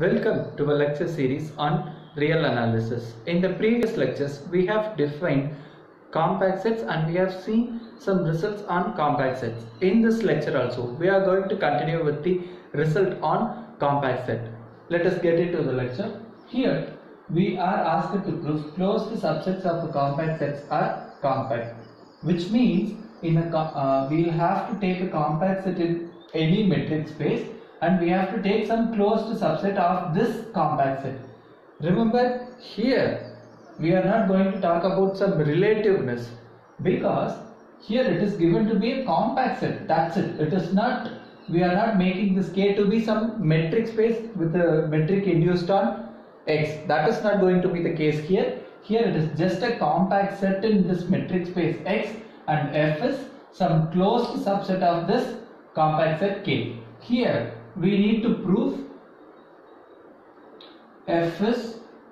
Welcome to our lecture series on real analysis. In the previous lectures, we have defined compact sets and we have seen some results on compact sets. In this lecture also, we are going to continue with the result on compact set. Let us get into the lecture. Here, we are asked to prove closed subsets of compact sets are compact, which means in a uh, we'll have to take a compact set in any metric space and we have to take some closed subset of this compact set. Remember here we are not going to talk about some relativeness. Because here it is given to be a compact set. That's it. It is not we are not making this k to be some metric space with a metric induced on x. That is not going to be the case here. Here it is just a compact set in this metric space x and f is some closed subset of this compact set k. Here we need to prove f is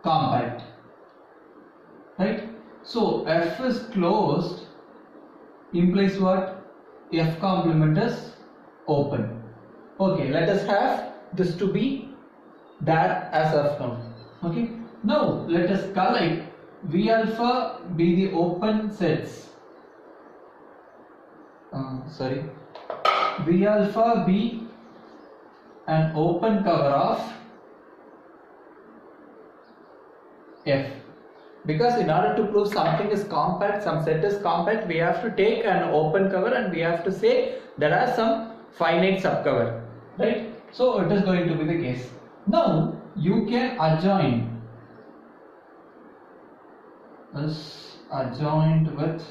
compact right? So f is closed implies what? F complement is open. Okay let us have this to be that as of now okay now let us collect v alpha be the open sets. Uh, sorry. V alpha be an open cover of f. Because in order to prove something is compact some set is compact we have to take an open cover and we have to say there are some finite subcover. Right? So it is going to be the case. Now you can adjoin is adjoined with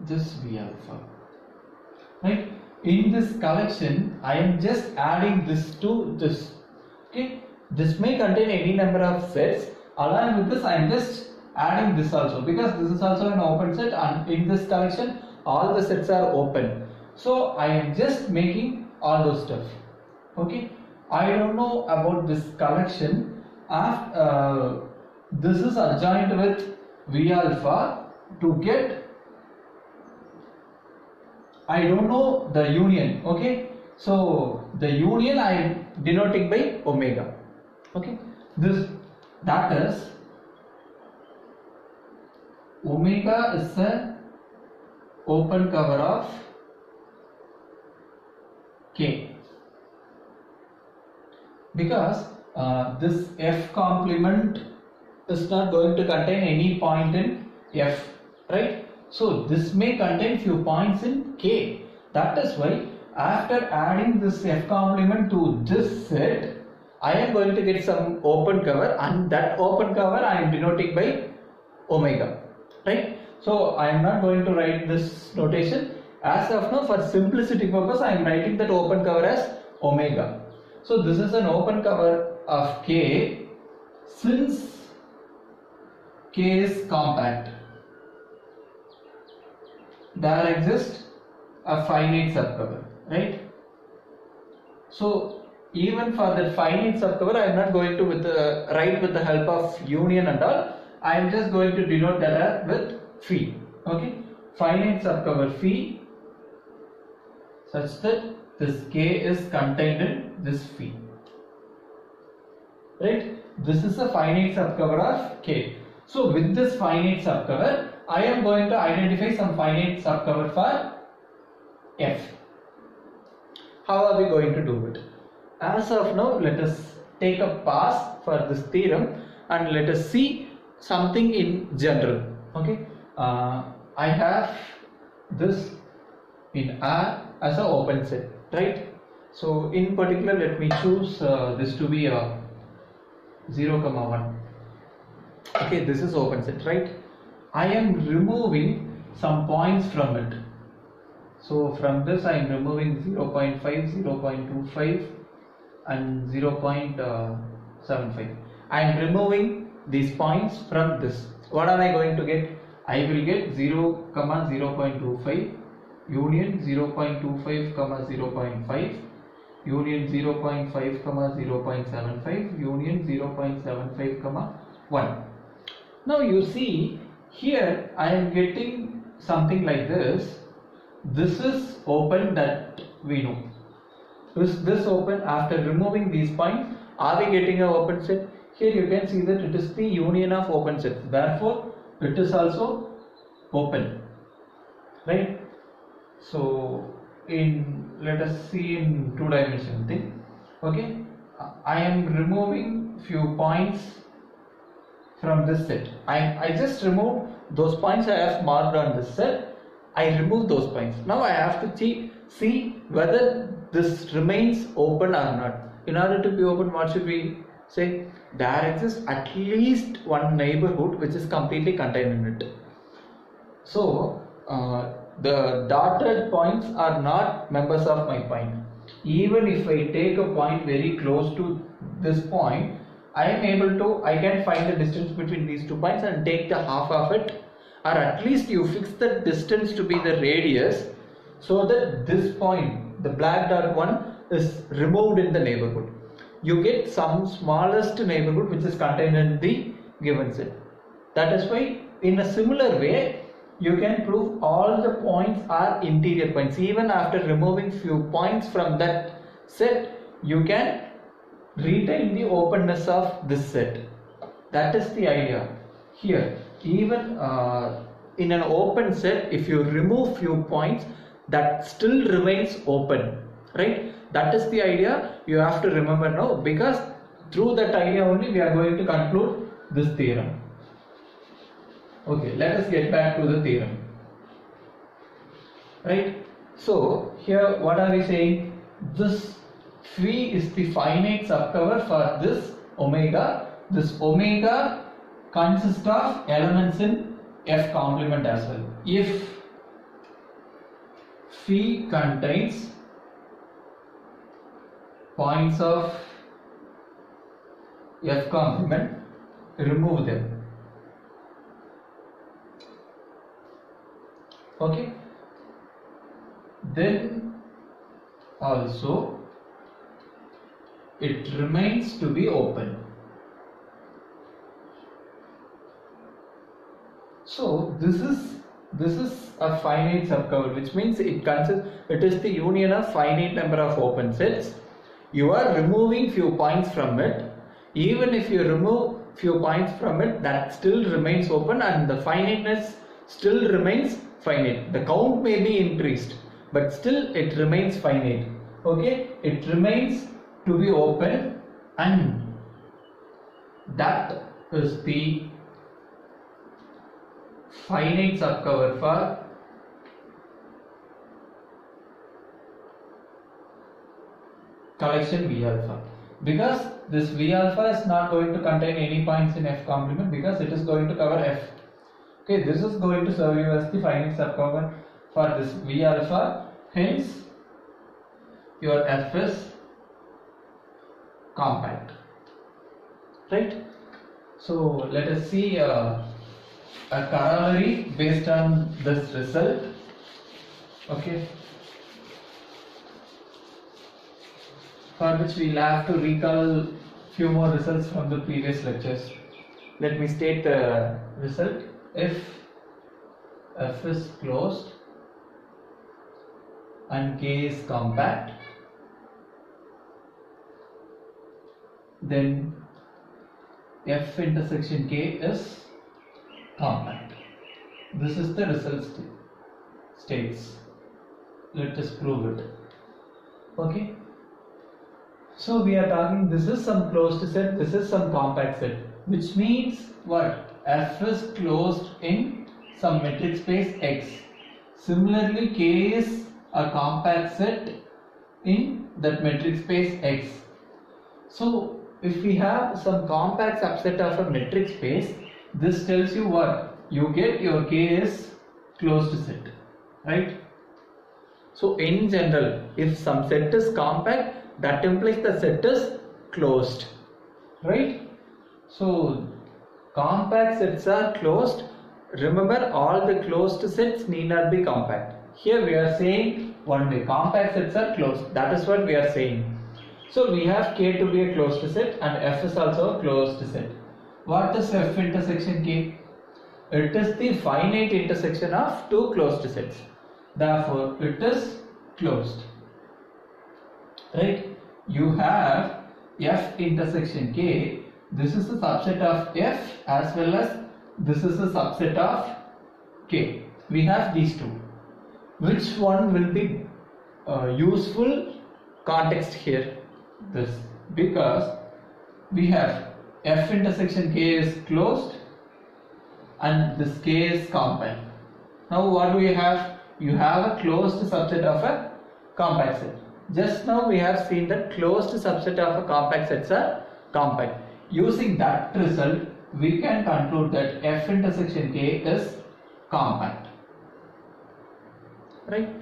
this v alpha. Right in this collection i am just adding this to this. Okay? This may contain any number of sets along with this i am just adding this also because this is also an open set and in this collection all the sets are open. So i am just making all those stuff. Okay? I don't know about this collection. After uh, this is adjoined with v alpha to get I don't know the union okay? So the union I am denoting by omega okay? This that is omega is a open cover of k. Because uh, this f complement is not going to contain any point in f right so this may contain few points in K. That is why after adding this F complement to this set, I am going to get some open cover and that open cover I am denoting by omega. Right? So I am not going to write this notation. As of now for simplicity purpose I am writing that open cover as omega. So this is an open cover of K since K is compact there exists a finite subcover right? So even for that finite subcover i am not going to with the write with the help of union and all. I am just going to denote that with phi okay? Finite subcover phi such that this k is contained in this phi right? This is a finite subcover of k. So with this finite subcover I am going to identify some finite subcover for f. How are we going to do it? As of now, let us take a pass for this theorem and let us see something in general. Okay, uh, I have this in R as an open set, right? So in particular, let me choose uh, this to be a 0 comma 1. Okay, this is open set, right? I am removing some points from it. So from this I am removing 0 0.5, 0 0.25 and 0 uh, 0.75. I am removing these points from this. What am I going to get? I will get 0, comma 0 0.25, union 0 0.25, comma 0 0.5, union 0 0.5, comma 0 0.75, union 0 0.75, comma 1. Now you see here I am getting something like this. This is open that we know. Is this open after removing these points are we getting a open set? Here you can see that it is the union of open sets therefore it is also open. Right? So in let us see in two dimension thing. Okay? I am removing few points from this set. I, I just remove those points I have marked on this set. I remove those points. Now I have to see, see whether this remains open or not. In order to be open what should we say? There exists at least one neighborhood which is completely contained in it. So uh, the dotted points are not members of my point. Even if I take a point very close to this point I am able to I can find the distance between these two points and take the half of it. Or at least you fix the distance to be the radius so that this point the black dot one is removed in the neighborhood. You get some smallest neighborhood which is contained in the given set. That is why in a similar way you can prove all the points are interior points. Even after removing few points from that set you can retain the openness of this set. That is the idea. Here even uh, in an open set if you remove few points that still remains open right? That is the idea you have to remember now because through that idea only we are going to conclude this theorem. Okay let us get back to the theorem. Right? So here what are we saying? This phi is the finite subcover for this omega. This omega consists of elements in f complement as well. If phi contains points of f complement remove them. Okay? Then also it remains to be open. So this is this is a finite subcover which means it consists it is the union of finite number of open sets. You are removing few points from it. Even if you remove few points from it that still remains open and the finiteness still remains finite. The count may be increased but still it remains finite. Okay? It remains to be open and that is the finite subcover for collection V alpha. Because this V alpha is not going to contain any points in F complement because it is going to cover F. Okay this is going to serve you as the finite subcover for this V alpha. Hence your F is compact. Right? So let us see uh, a corollary based on this result. Okay? For which we'll have to recall few more results from the previous lectures. Let me state the result. If f is closed and k is compact then f intersection k is compact. This is the result st states. Let us prove it. Okay? So we are talking this is some closed set this is some compact set which means what? F is closed in some metric space x. Similarly k is a compact set in that metric space x. So if we have some compact subset of a metric space this tells you what? You get your k is closed set right? So in general if some set is compact that implies the set is closed right? So compact sets are closed. Remember all the closed sets need not be compact. Here we are saying one way compact sets are closed. That is what we are saying so we have k to be a closed set and f is also a closed set. What is f intersection k it is the finite intersection of two closed sets. Therefore it is closed. Right? You have f intersection k. This is a subset of f as well as this is a subset of k. We have these two. Which one will be uh, useful context here this because we have f intersection k is closed and this k is compact now what do we have? You have a closed subset of a compact set. Just now we have seen that closed subset of a compact sets are compact using that result we can conclude that f intersection k is compact right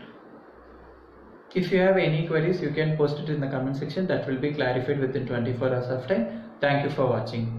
if you have any queries you can post it in the comment section. That will be clarified within 24 hours of time. Thank you for watching